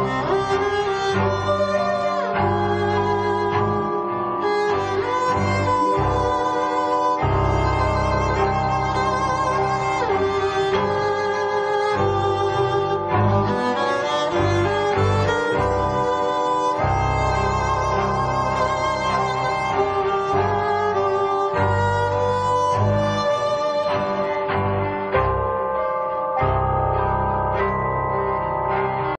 Bye.